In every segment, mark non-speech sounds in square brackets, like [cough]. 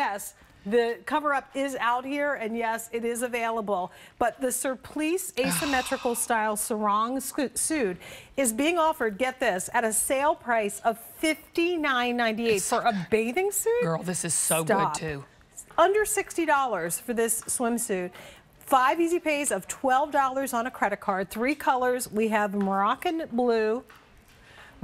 Yes, the cover-up is out here, and yes, it is available. But the Surplice [sighs] asymmetrical style sarong suit is being offered, get this, at a sale price of $59.98 for a bathing suit. Girl, this is so Stop. good too. Under $60 for this swimsuit. Five easy pays of $12 on a credit card. Three colors. We have Moroccan blue,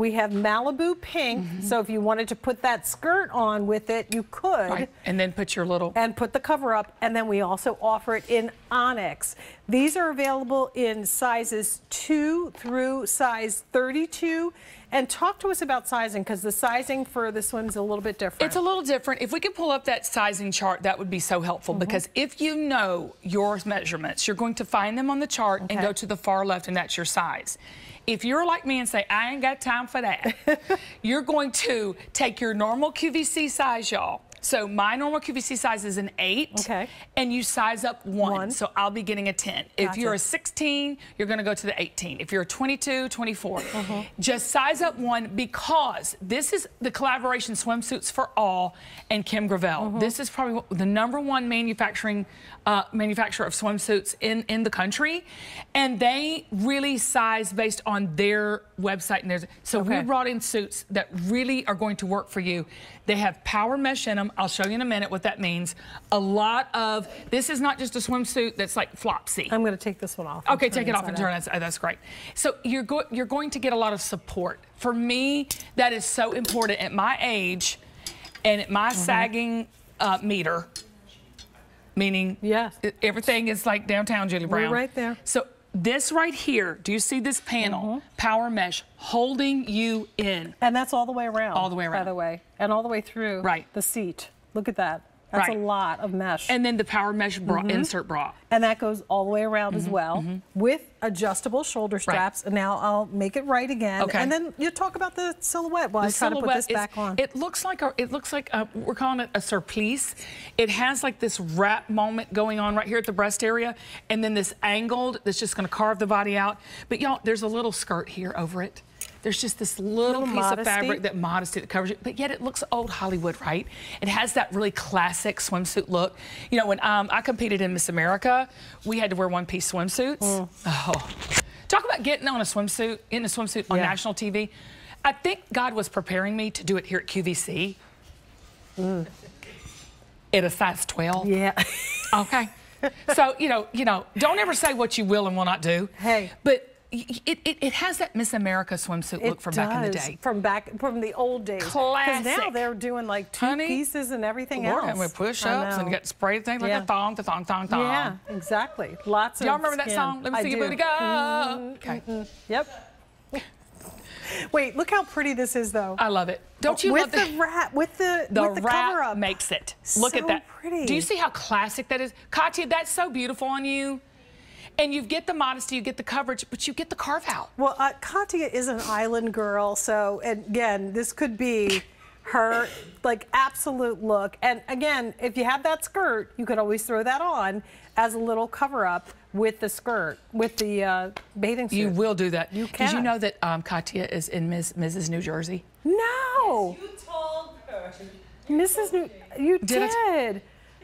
we have Malibu pink. Mm -hmm. So if you wanted to put that skirt on with it, you could. Right. And then put your little... And put the cover up. And then we also offer it in onyx. These are available in sizes 2 through size 32. And talk to us about sizing, because the sizing for the swim's a little bit different. It's a little different. If we could pull up that sizing chart, that would be so helpful, mm -hmm. because if you know your measurements, you're going to find them on the chart okay. and go to the far left, and that's your size. If you're like me and say, I ain't got time for that, [laughs] you're going to take your normal QVC size, y'all, so my normal QVC size is an 8. Okay. And you size up one. one. So I'll be getting a 10. Gotcha. If you're a 16, you're going to go to the 18. If you're a 22, 24. Uh -huh. Just size up one because this is the collaboration Swimsuits for All and Kim Gravel. Uh -huh. This is probably the number one manufacturing uh, manufacturer of swimsuits in, in the country. And they really size based on their website. And there's, so okay. we brought in suits that really are going to work for you. They have power mesh in them. I'll show you in a minute what that means. A lot of, this is not just a swimsuit that's like flopsy. I'm going to take this one off. Okay, take it off and turn it. That's, that's great. So you're, go you're going to get a lot of support. For me, that is so important at my age and at my mm -hmm. sagging uh, meter, meaning yes. everything is like downtown Julie Brown. We're right there. So this right here, do you see this panel, mm -hmm. power mesh, holding you in? And that's all the way around. All the way around. By the way. And all the way through right. the seat. Look at that. That's right. a lot of mesh. And then the power mesh bra, mm -hmm. insert bra. And that goes all the way around mm -hmm. as mm-hmm. well mm -hmm. with adjustable shoulder straps. Right. And now I'll make it right again. Okay. And then you talk about the silhouette while the I try to put this is, back on. It looks like a, it looks like a, we're calling it a surplice. It has like this wrap moment going on right here at the breast area, and then this angled that's just going to carve the body out. But y'all, there's a little skirt here over it. There's just this little, little piece modesty. of fabric that modesty that covers it, but yet it looks old Hollywood, right? It has that really classic swimsuit look. You know, when um, I competed in Miss America, we had to wear one-piece swimsuits. Mm. Oh, talk about getting on a swimsuit, in a swimsuit on yeah. national TV. I think God was preparing me to do it here at QVC. Mm. At a size 12. Yeah. okay. [laughs] So, you know, you know, don't ever say what you will and will not do. Hey. But it, it, it, has that Miss America swimsuit look from does, back in the day. From back from the old days. Classic. Because now they're doing like two Honey, pieces and everything Lord, else. And with push-ups and get sprayed things like yeah. a thong, the thong, thong, thong. Yeah, exactly. Lots of Y'all remember that song? Let me I see do. your booty go. Mm -hmm, okay. Mm -hmm. Yep. [laughs] Wait, look how pretty this is, though. I love it. Don't you with love the, the wrap? With the [laughs] the, with the wrap cover up makes it. Look so at that. Pretty. Do you see how classic that is, Katya? That's so beautiful on you. And you get the modesty, you get the coverage, but you get the carve out. Well, uh, Katya is an island girl, so again, this could be her like absolute look. And again, if you have that skirt, you could always throw that on as a little cover up with the skirt, with the uh, bathing suit. You will do that. You can. Did you know that um, Katya is in Ms. Mrs. New Jersey? No. Yes, you told her. Mrs. New, you did. did.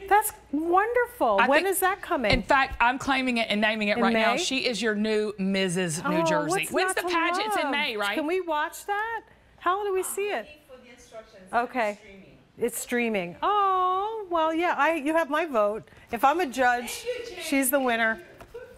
That's wonderful. I when think, is that coming? In fact, I'm claiming it and naming it in right May? now. She is your new Mrs. Oh, New Jersey. When's the pageant? It's in May, right? Can we watch that? How do we see it? Okay. It's streaming. Oh, well, yeah, I you have my vote. If I'm a judge, she's the winner.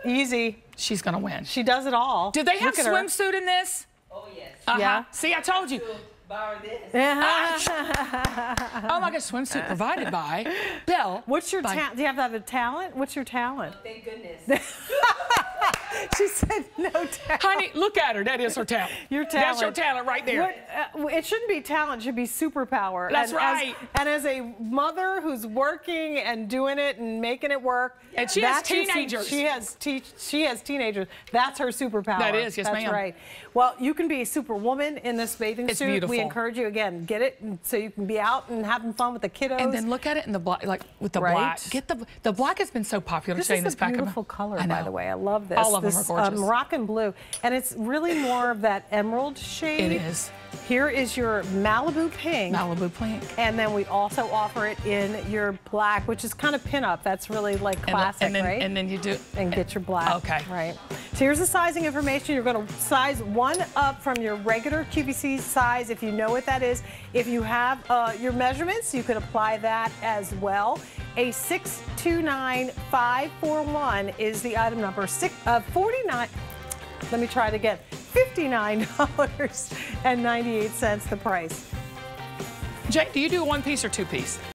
Easy. She's going to win. She does it all. Do they have swimsuit in this? Oh, yes. Uh -huh. Yeah. See, I told you borrow this. Uh-huh. [laughs] oh my gosh, swimsuit provided by Belle. What's your talent? Do you have to have a talent? What's your talent? Oh, thank goodness. [laughs] [laughs] she said no talent. Honey, look at her. That is her talent. Your talent. That's your talent right there. What, uh, it shouldn't be talent. It should be superpower. That's and right. As, and as a mother who's working and doing it and making it work. And she has teenagers. She has, she has teenagers. That's her superpower. That is, yes ma'am. That's right. Well, you can be a superwoman in this bathing it's suit. Beautiful. We encourage you again, get it so you can be out and having fun with the kiddos. And then look at it in the black, like with the right? black. Get the the black has been so popular. This is this back beautiful color, by the way. I love this. Of this are gorgeous. Uh, Moroccan blue, and it's really more of that emerald shade. It is. Here is your Malibu pink. Malibu pink. And then we also offer it in your black, which is kind of pinup. That's really like And then- classic, and then, right? And then you do. and get your black. Okay. Right. So here's the sizing information. You're going to size one up from your regular QVC size if you know what that is. If you have uh, your measurements, you could apply that as well. A 629541 is the item number. Six, uh, 49. Let me try it again. $59.98 the price. Jake, do you do one piece or two piece?